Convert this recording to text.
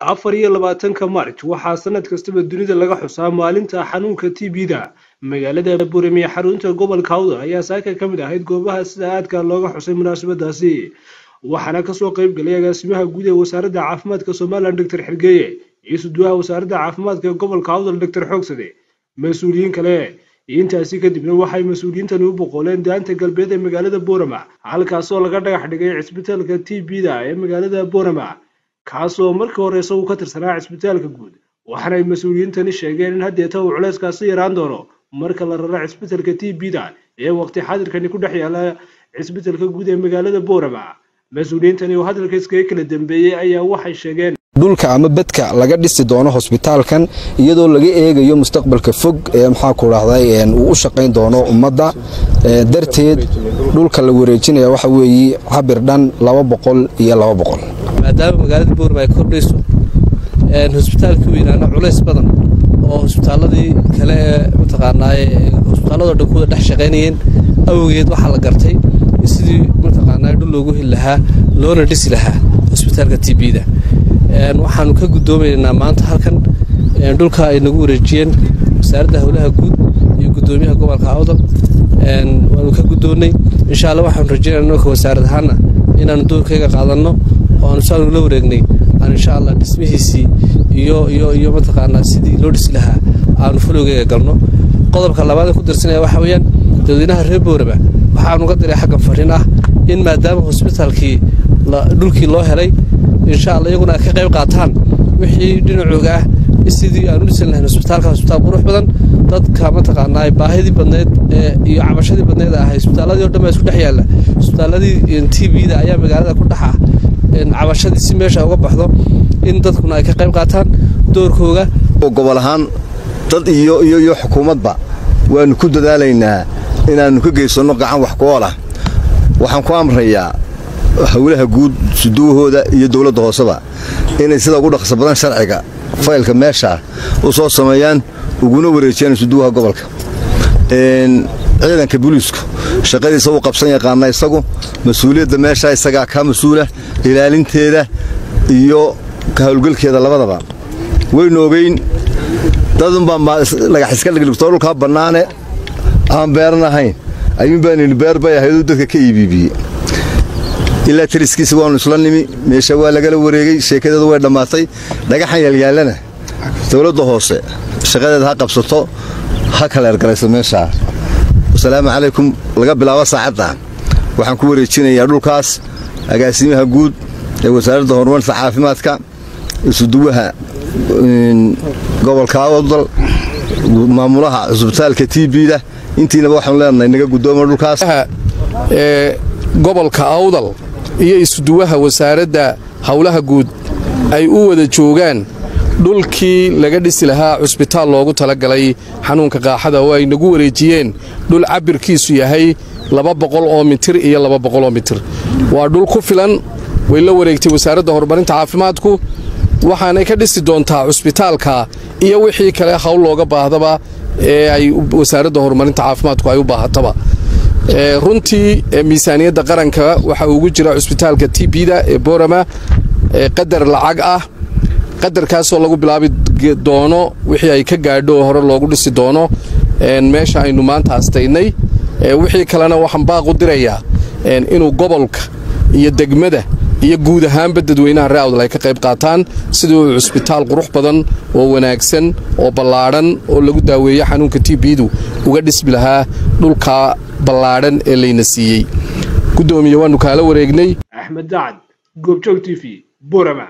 afar iyo labaatanka marj waxaa sanad kastaba dunida laga xusaa maalinta xanuunka t b-da magaalada burame xarunta gobolka awdal ayaa saaka ka mid ahayd goobaha sida aadka looga xusay munaasabadaasi. Waxaana ka soo qayb galay agaasimaha guud ee wasaaradda caafimaadka somalilan doctor xergeeye iyo suduwaha wasaaradda caafimaadka gobolka awdal doctor xoogsade. Mas'uuliyiin kale intaasi kadibna waxay mas'uuliyiintani u boqoleen daanta galbeed ee magaalada boorama halkaasoo laga dhagax dhigay cisbitaalka t b-da ee magaalada boorama kaasoo markii hore isagu ka tirsanaa cisbitaalka guud. Waxaana ay mas'uuliyiintani sheegeen in haddeeta uu culeyskaasi yaraan doono marka la raro cisbitaalka t b-da ee waqti xadirkani ku dhex yaalla cisbitaalka guud ee magaalada boorama. Mas'uuliyiintani oo hadalka iskaga kala dambeeyey ayaa waxay sheegeen dhulka ama bedka laga dhisi doono hosbitaalkan iyadoo laga eegayo mustaqbalka fog ee maxaa ku dhahday uu u shaqayn doono ummadda. Darteed dhulka la wareejinaya waxa weeye cabir dhan laba boqol iyo laba boqol maadaama magaalada boorma ay kordhayso hosbitaalkii weynaana culays badan oo hosbitaaladii kale ee mataqaanaaye hosbitaalladoo dhan kuwada dhex shaqaynayeen awgeed waxaa la gartay sidii mataqaanaa dhul loogu heli lahaa loona dhisi lahaa hosbitaalka t b-da. Waxaanu ka guddoomaynaa maanta halkan dhulka ay nagu wareejiyeen wasaaradda howlaha guud iyo guddoomiyaha gobolka awdal. Waanu ka guddoonnay. Insha alla waxaanu rajeynana nolka wasaarad ahaana inaanu doorkayga qaadanno oo aanu saanu la wareegnay. Aan insha allah dhismihiisii iyo iyo iyo mataqaanaa sidii loo dhisi lahaa aanu falowgeyga galno. Qodobka labaad ku darsanaya waxa weeyaan dadweynaha reer boorama waxaanu ga diray xaggan fariin ah in maadaama hosbitaalkii dhulkii loo helay insha alla iyaguna ay ka qayb qaataan wixii dhinacooga ah. Sidii aan dhisan lahayn hosbitaalka hosbitaal qurux badan dadka mataqaanaa baahidii badneed iyo cabashadii badneed ah hosbitaaladii o dhan baa isku dhex yaalla. Hosbitaaladii t v-da ayaa magaalada ku dhex cabashadii si meesha uga baxdo in dadkuna ay ka qayb qaataan doorkooga. Gobol ahaan dad iyo iyo iyo xukuumadba waannu ku dadaalaynaa inaannu ka geysanno gacan wax ku-oolah waxaan ku amrayaa howlaha guud suduwahooda iyo dowladda hooseba inay sida ugu dhaqso badan sharciga faylka meesha u soo sameeyaan uguna wareejiyaan suduwaha gobolka ciidanka buliisku shaqadiisa uu qabsan yaqaana isagu mas'uuliyadda meesha isagaa ka mas'uula ilaalinteeda iyo ka howlgelkeeda labadaba. Waynu ogeyn dadunbaa lagax iska dhigdhigtoo dhulkaa bannaane aan beeran ahayn ayuunbaanini beer bay ahayduu dadka ka iibiibiyey. Ilaa tariskiisa waannu isla nimi meesha waa lagala wareegay sheekadeedu way dhammaatay. Dhagaxan yaalyaallana dowladda hoose shaqadeeda ha qabsato ha kaleergalayso meeshaa wasalaamu calaykum laga bilaabo saacadda. Waxaan ku wareejinayaa dhulkaas agaasimaha guud ee wasaaradda horumarta caafimaadka isuduwaha gobolka awdal maamulaha cusbitaalka t b-da intiinaba waxaanu leenahay naga guddooma dhulkaas. Gobolka awdal iyo isuduwaha wasaaradda howlaha guud ay u wada joogaan dhulkii laga dhisi lahaa cusbitaal loogu talagalay xanuunka qaaxada oo ay nagu wareejiyeen dhul cabirkiisu yahay laba boqol oo mitir iyo laba boqol oo mitir. Waa dhul ku filan way la wareegtay wasaaradda horumarinta caafimaadku waxaanay ka dhisi doontaa cusbitaalka iyo wixii kale hawl looga baahdaba ee ay wasaaradda horumarinta caafimaadku ay u baahataba. Runtii miisaaniyadda qaranka waxaa ugu jira cusbitaalka t b-da ee boorama qadar lacag ah qadarkaasoo lagu bilaabi doono wixii ay ka gaadho hore loogu dhisi doono meesha aynu maanta astaynay wixii kalena waxaan baaq u dirayaa inuu gobolka iyo degmada iyo guud ahaanba dadweynaha ree awdal ay ka qayb qaataan sidii uu cusbitaal qurux badan oo wanaagsan oo ballaadhan oo lagu daaweeyo xanuunka t b-du uga dhismi lahaa dhulka ballaadhan ee layna siiyey. Guddoomiye waannu kaala wareegnay. Axmed dacad goobjoog t v borama